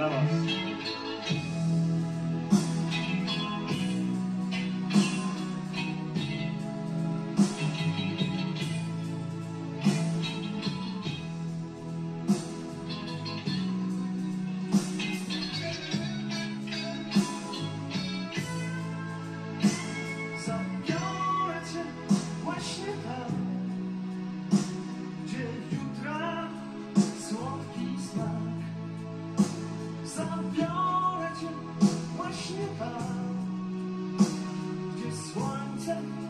love. just one time.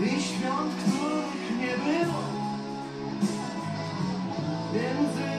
i świąt, których nie było między